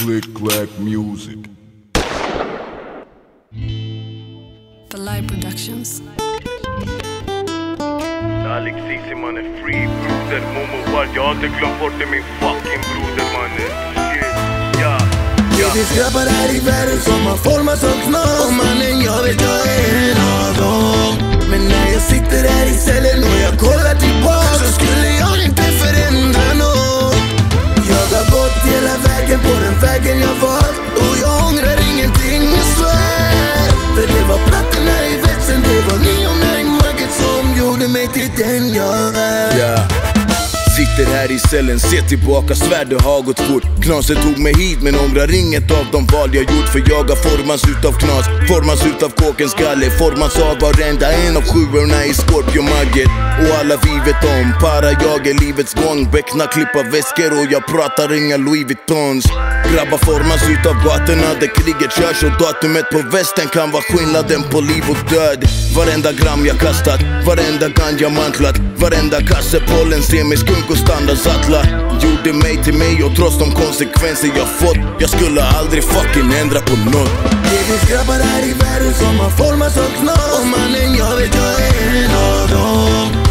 Click clack music. The Live Productions. Alex Ceesay mannen, free broder. Momo Ward Jag har inte glömt bort det min fucking broder mannen. Shit, ja, ja. Det finns grabbar här i världen som har formats som knas. Och mannen jag vet jag är en av dem. Men när jag sitter här i cellen Sitter här i cellen, se tillbaka, svär det har gått fort. Knaset tog mig hit men ångrar inget av de val jag gjort För jag har formats utav knas, formats utav kåkens galle Formats av varenda en av sjuorna i Scorpio-magget Och alla vi vet om, para jag är livets gång Beckna klippa väskor och jag pratar inga Louis Vuittons. Grabbar formas utav gatorna där kriget körs Och datumet på västen kan vara skillnaden på liv och död. Varenda gram jag kastat, varenda gun jag mantlat Varenda kasse pollen ser mig skunk och standardsattla Gjorde mig till mig och trots de konsekvenser jag fått Jag skulle aldrig fucking ändra på nåt Det finns grabbar här i världen som har formats av knas Och mannen jag vet jag är en av dem.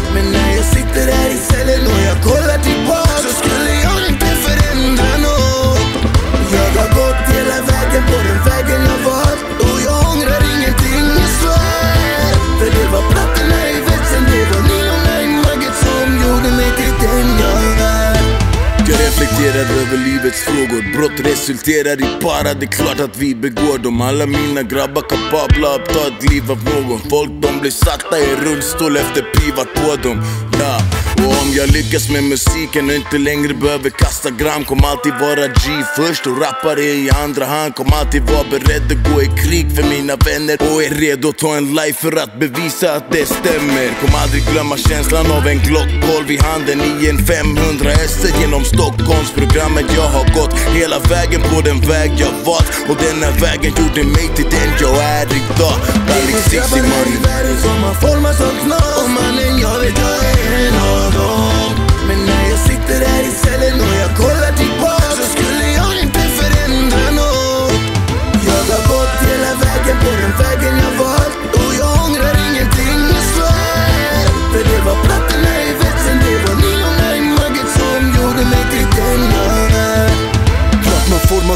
Reflekterar över livets frågor. Brott resulterar i para, det är klart att vi begår dem. Alla mina grabbar kapabla att ta ett liv av någon. Folk de blir satta i rullstol efter pivat på dem. Ja, och om jag lyckas med musiken och inte längre behöver kasta gram Kom alltid vara G först. Och rappare i andra hand Kom alltid vara beredd att gå i krig för mina vänner. Och är redo att ta en life för att bevisa att det stämmer. Kom aldrig glömma känslan av en Glock 12 i handen i en 500 hästar genom Stockholmsprogrammet. Jag har gått Hela vägen på den väg jag valt. Och denna vägen gjorde mig till den jag är idag. Det Alex världen som har formats av money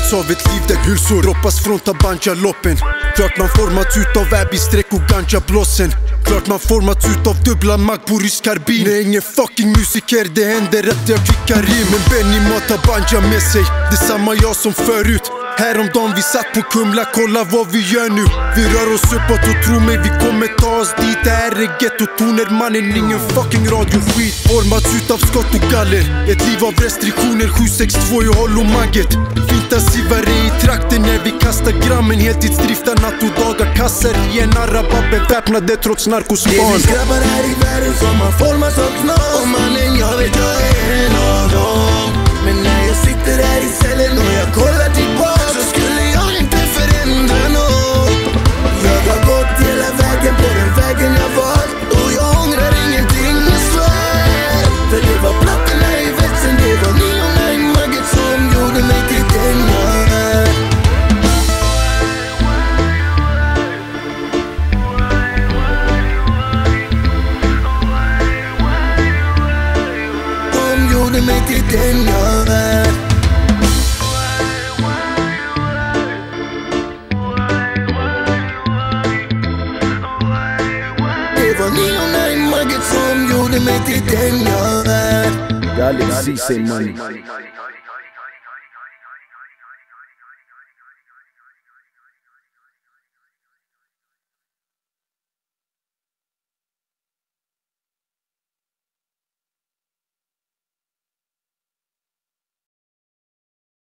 formats av ett liv där gulsor droppas från Tabanja-loppen. Klart man formats utav Abbey-streck och Ganja-blossen. Klart man formats utav dubbla mag på rysk karbin är ingen fucking musiker, det händer att jag kickar in Men Benny matar banja med sig, det är samma jag som förut. Häromdagen vi satt på Kumla, kolla vad vi gör nu. Vi rör oss uppåt och tro mig vi kommer ta oss dit. Det här är gettotoner mannen, ingen fucking radioskit. Formats utav skott och galler. Ett liv av restriktioner, 762 i hollomagget Fantasivare i trakten när vi kastar grammen. Heltidsdriftar natt och dagar Kassar i en araba beväpnade trots Det narkospan finns grabbar här i världen som har formats som knas Och mannen jag vet jag är en av dem. Men när jag sitter här i cellen och jag kollar De gjorde mig till den jag är Det var ni och mig, Magget som gjorde mig till den jag är Alex Ceesay money